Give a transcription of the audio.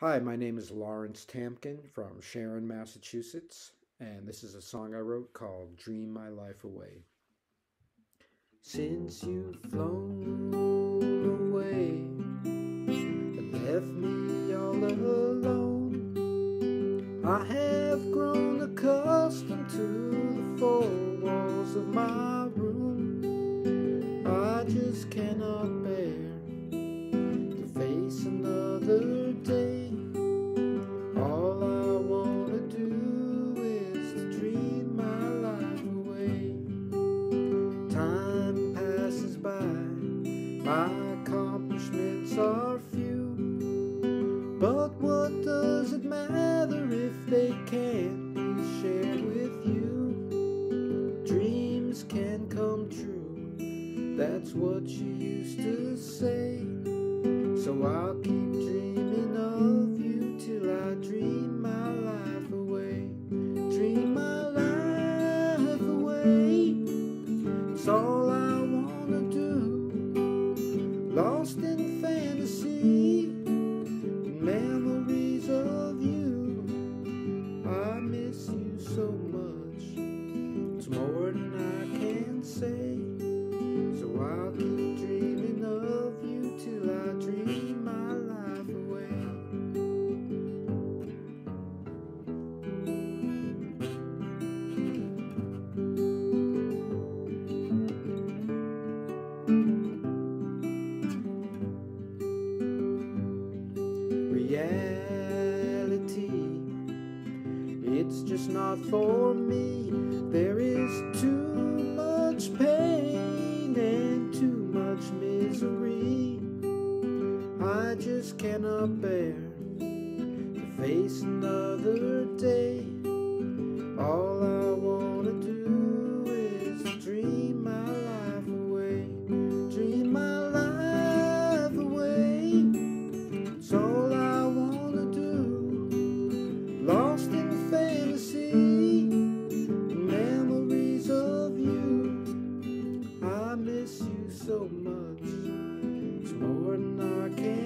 Hi, my name is Laurence Tamkin from Sharon, Massachusetts, and this is a song I wrote called Dream My Life Away. Since you've flown away and left me all alone, I have grown accustomed to the four walls of my room. I just cannot are few, but what does it matter if they can't be shared with you? Dreams can come true, that's what you used to say. So I'll keep dreaming of you till I dream my life away. Dream my life away. It's all I wanna do. lost in It's just not for me. There is too much pain and too much misery. I just cannot bear to face another day. I